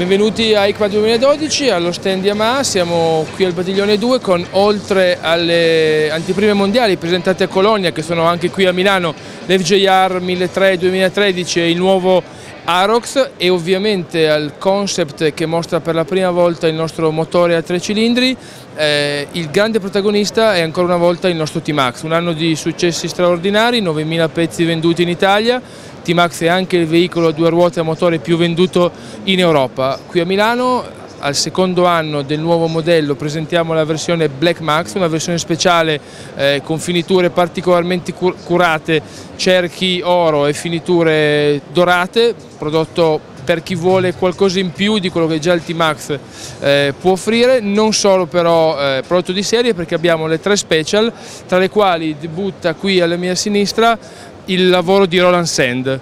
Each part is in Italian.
Benvenuti a ICMA 2012, allo stand Yamaha, siamo qui al padiglione 2 con oltre alle anteprime mondiali presentate a Colonia che sono anche qui a Milano l'FJR 1300 2013 e il nuovo Arox e ovviamente al concept che mostra per la prima volta il nostro motore a tre cilindri, eh, il grande protagonista è ancora una volta il nostro T-Max, un anno di successi straordinari, 9.000 pezzi venduti in Italia, T-Max è anche il veicolo a due ruote a motore più venduto in Europa. Qui a Milano al secondo anno del nuovo modello presentiamo la versione Black Max, una versione speciale eh, con finiture particolarmente curate, cerchi oro e finiture dorate, prodotto per chi vuole qualcosa in più di quello che già il T-Max eh, può offrire, non solo però eh, prodotto di serie perché abbiamo le tre special, tra le quali debutta qui alla mia sinistra il lavoro di Roland Sand.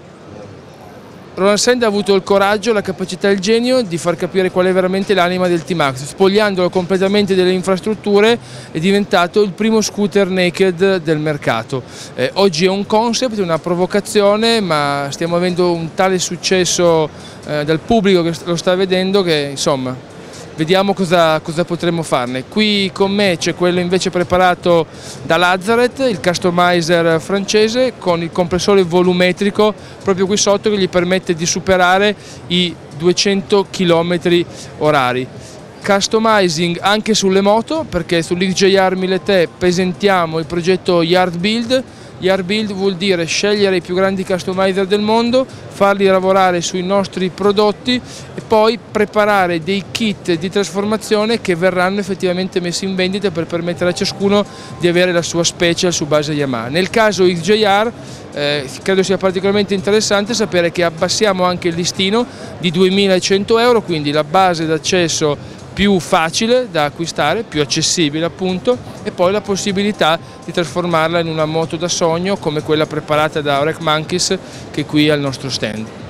Roland Sand ha avuto il coraggio, la capacità e il genio di far capire qual è veramente l'anima del T-Max. Spogliandolo completamente delle infrastrutture è diventato il primo scooter naked del mercato. Eh, oggi è un concept, una provocazione, ma stiamo avendo un tale successo eh, dal pubblico che lo sta vedendo che insomma vediamo cosa, cosa potremo farne. Qui con me c'è quello invece preparato da Lazareth, il customizer francese con il compressore volumetrico proprio qui sotto che gli permette di superare i 200 km orari customizing anche sulle moto perché sull'XJR 1000T presentiamo il progetto Yard Build Yard Build vuol dire scegliere i più grandi customizer del mondo, farli lavorare sui nostri prodotti e poi preparare dei kit di trasformazione che verranno effettivamente messi in vendita per permettere a ciascuno di avere la sua special su base Yamaha. Nel caso XJR eh, credo sia particolarmente interessante sapere che abbassiamo anche il listino di 2100 euro, quindi la base d'accesso più facile da acquistare, più accessibile appunto e poi la possibilità di trasformarla in una moto da sogno come quella preparata da Orec Monkeys che è qui al nostro stand.